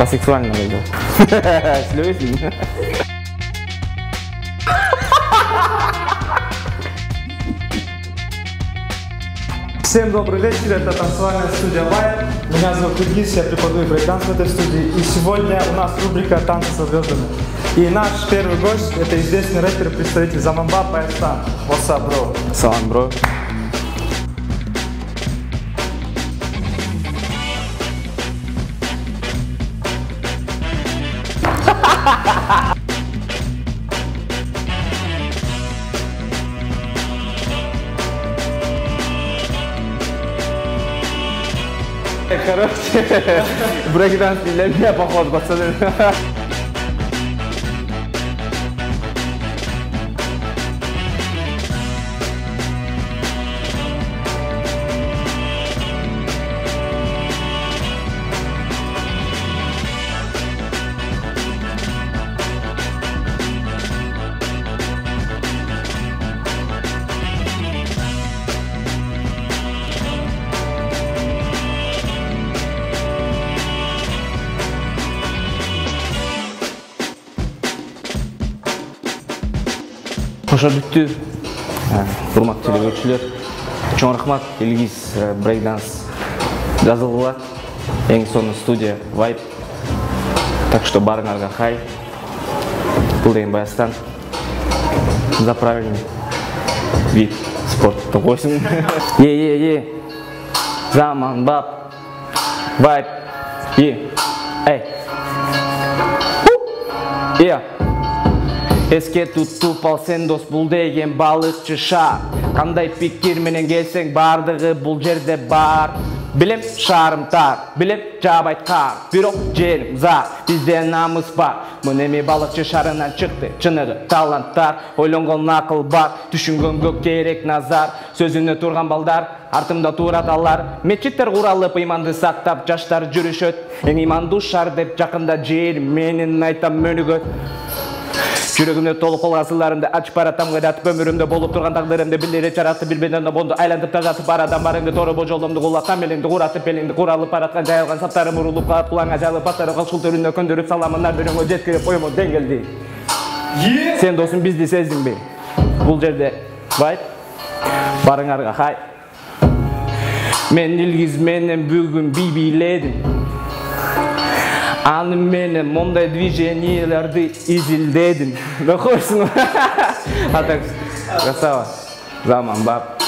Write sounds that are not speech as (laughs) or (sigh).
По сексуальному видео. (laughs) Слышишь? Всем добрый вечер, это танцевальная студия Вайт. Меня зовут Ильгиз, я преподаю брейкданс в этой студии. И сегодня у нас рубрика «Танцы со звездами». И наш первый гость – это известный рэпер, представитель Замамба Паэстан. What's up, bro? Салам, бро. Короче, брейкданс не для меня, походу, пацаны. Қоша бүтті құрметті телеөршілер чоң рахмат елгиз брейкданс жазылғыла ең соңы студия вайп так что барыңарға хай бұл деген баястан за правильный вид спорта қойсын е е е заман бап вайп е эй Еске туттуп ал сен дос бул деген балыкчы шаар кандай пикир менен келсең бардыгы бул жерде бар билем шаарым тар билем жаабайт каар бирок жерим зар бизде намыс бар мына эми балыкчы шаарынан чыкты чыныгы таланттар ойлонгон акыл бар түшүнгөнгө керек назар сөзүнө турган балдар артымда турат алар мечиттер куралып ыйманды сактап жаштар жүрүшөт эң ыймандуу шаар деп жакында жерим менин айтам мөнүгөт жүрөгүмдө толуп калган сырларымды ачып баратам кайдатып өмүрүмдө болуп турган тагдырымды билдире жаратып бир бонду айлантып тазатып баратам барыңды торубу жолумду кулатам элиңди куратып белиңди куралып бараткан жайылган саптарым урулуп калат кулаңа жайылып баттары калшыл төрүнө көндүрүп саламын ар бирөөңө жеткирип коюмун деңгелди сен досум бизди сездиңби бул жерде вайп барыңарга хай. Мен илгиз менен бүгүн би бийледим аны менен мондай движенияларды изилдедим да койсуң (laughs) а так красава. Заман бап